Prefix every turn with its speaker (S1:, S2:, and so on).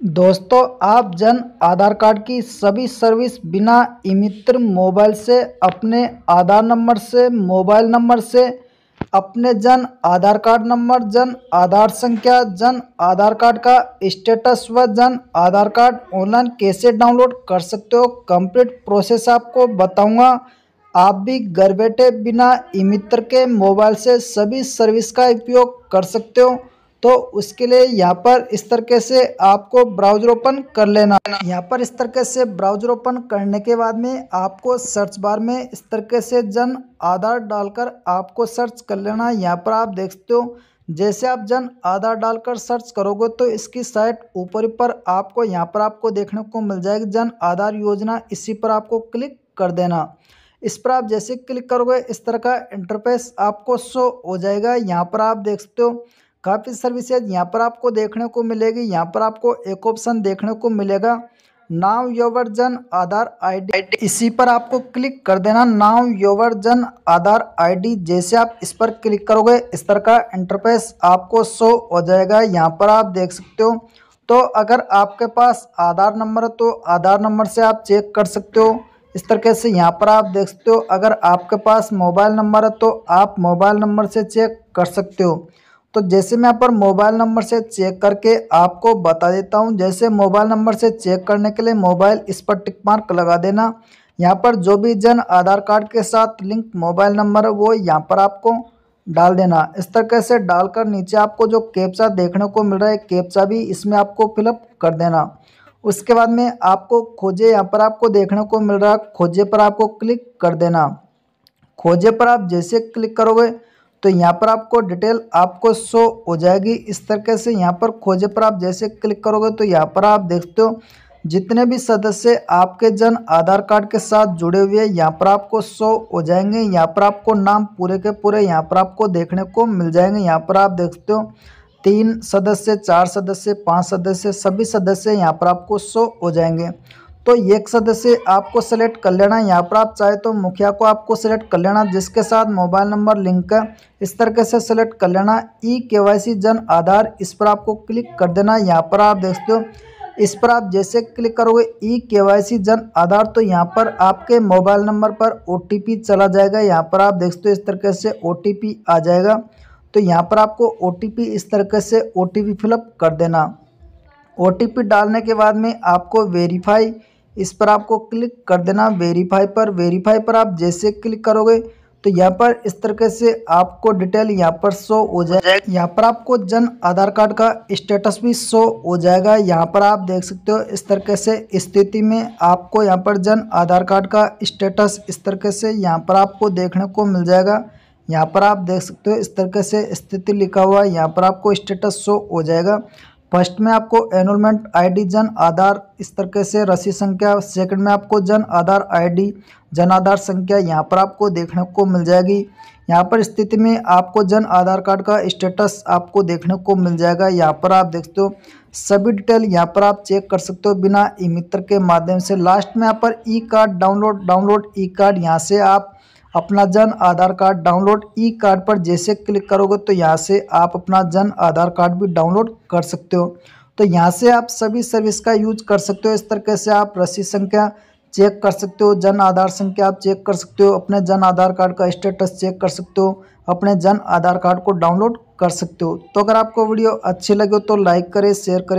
S1: दोस्तों, आप जन आधार कार्ड की सभी सर्विस बिना इमित्र मोबाइल से, अपने आधार नंबर से, मोबाइल नंबर से, अपने जन आधार कार्ड नंबर, जन आधार संख्या, जन आधार कार्ड का स्टेटस व जन आधार कार्ड ऑनलाइन कैसे डाउनलोड कर सकते हो, कंप्लीट प्रोसेस आपको बताऊँगा। आप भी घर बैठे बिना इमित्र के मोबाइल से सभी सर्विस का उपयोग कर सकते हो। तो उसके लिए यहाँ पर इस तरीके से आपको ब्राउज़र ओपन कर लेना। यहाँ पर इस तरीके से ब्राउज़र ओपन करने के बाद में आपको सर्च बार में इस तरीके से जन आधार डालकर आपको सर्च कर लेना। यहाँ पर आप देख सकते हो, जैसे आप जन आधार डालकर सर्च करोगे तो इसकी साइट ऊपर पर आपको, यहाँ पर आपको देखने को मिल जाएगी जन आधार योजना। इसी पर आपको क्लिक कर देना। इस पर आप जैसे क्लिक करोगे, इस तरह का इंटरफेस आपको शो हो जाएगा। यहाँ पर आप देख सकते हो काफ़ी सर्विसेज़ यहाँ पर आपको देखने को मिलेगी। यहाँ पर आपको एक ऑप्शन देखने को मिलेगा। नाव योवर जन आधार आईडी। इसी पर आपको क्लिक कर देना। नाव योवर जन आधार आईडी। जैसे आप इस पर क्लिक करोगे, इस तरह का इंटरफेस आपको शो हो जाएगा। यहाँ पर आप देख सकते हो। तो अगर आपके पास आधार नंबर है तो आधार नंबर से आप चेक कर सकते हो। इस तरीके से यहाँ पर आप देख सकते हो। अगर आपके पास मोबाइल नंबर है तो आप मोबाइल नंबर से चेक कर सकते हो। तो जैसे मैं यहाँ पर मोबाइल नंबर से चेक करके आपको बता देता हूँ, जैसे मोबाइल नंबर से चेक करने के लिए मोबाइल इस पर टिक मार्क लगा देना। यहाँ पर जो भी जन आधार कार्ड के साथ लिंक मोबाइल नंबर है, वो यहाँ पर आपको डाल देना। इस तरीके से डालकर नीचे आपको जो कैप्चा देखने को मिल रहा है, कैप्चा भी इसमें आपको फिलअप कर देना। उसके बाद में आपको खोजे, यहाँ पर आपको देखने को मिल रहा है, खोजे पर आपको क्लिक कर देना। खोजे पर आप जैसे क्लिक करोगे तो यहाँ पर आपको डिटेल आपको शो हो जाएगी। इस तरीके से यहाँ पर खोजे पर आप जैसे क्लिक करोगे तो यहाँ पर आप देखते हो, जितने भी सदस्य आपके जन आधार कार्ड के साथ जुड़े हुए हैं, यहाँ पर आपको शो हो जाएँगे। यहाँ पर आपको नाम पूरे के पूरे यहाँ पर आपको देखने को मिल जाएँगे। यहाँ पर आप देखते हो, तीन सदस्य, चार सदस्य, पाँच सदस्य, सभी सदस्य यहाँ पर आपको शो हो जाएँगे। तो एक सदस्य आपको सेलेक्ट कर लेना यहाँ पर आप चाहे तो मुखिया को आपको सेलेक्ट कर लेना जिसके साथ मोबाइल नंबर लिंक है इस तरीके से सेलेक्ट कर लेना ई के जन आधार, इस पर आपको क्लिक कर देना यहाँ पर आप देखते हो, इस पर आप जैसे क्लिक करोगे ई के जन आधार तो यहाँ पर आपके मोबाइल नंबर पर ओ चला जाएगा। यहाँ पर आप देखते हो, इस तरीके से ओटीपी आ जाएगा। तो यहाँ पर आपको ओटीपी इस तरीके से ओ टी फिलअप कर देना। ओटीपी डालने के बाद में आपको वेरीफाई इस पर आपको क्लिक कर देना वेरीफाई पर। वेरीफाई पर आप जैसे क्लिक करोगे तो यहाँ पर इस तरीके से आपको डिटेल यहाँ पर शो हो जाएगा यहाँ पर आपको जन आधार कार्ड का स्टेटस भी शो हो जाएगा। यहाँ पर आप देख सकते हो इस तरीके से स्थिति में आपको यहाँ पर जन आधार कार्ड का स्टेटस इस तरीके से यहाँ पर आपको देखने को मिल जाएगा। यहाँ पर आप देख सकते हो इस तरीके से स्थिति लिखा हुआ है। यहाँ पर आपको स्टेटस शो हो जाएगा। फ़र्स्ट में आपको एनरोलमेंट आईडी जन आधार इस तरीके से रसी संख्या सेकंड में आपको जन आधार आईडी जन आधार संख्या यहाँ पर आपको देखने को मिल जाएगी। यहाँ पर स्थिति में आपको जन आधार कार्ड का स्टेटस आपको देखने को मिल जाएगा। यहाँ पर आप देखते हो, सभी डिटेल यहाँ पर आप चेक कर सकते हो बिना ई मित्र के माध्यम से। लास्ट में यहाँ पर E card download download E card यहाँ से आप अपना Jan Aadhaar card download E card पर जैसे क्लिक करोगे तो यहाँ से आप अपना जन आधार कार्ड भी डाउनलोड कर सकते हो। तो यहाँ से आप सभी सर्विस का यूज़ कर सकते हो। इस तरीके से आप रसीद संख्या चेक कर सकते हो जन आधार संख्या आप चेक कर सकते हो, अपने जन आधार कार्ड का स्टेटस चेक कर सकते हो, अपने जन आधार कार्ड को डाउनलोड कर सकते हो। तो अगर आपको वीडियो अच्छी लगे तो लाइक करें, शेयर करें।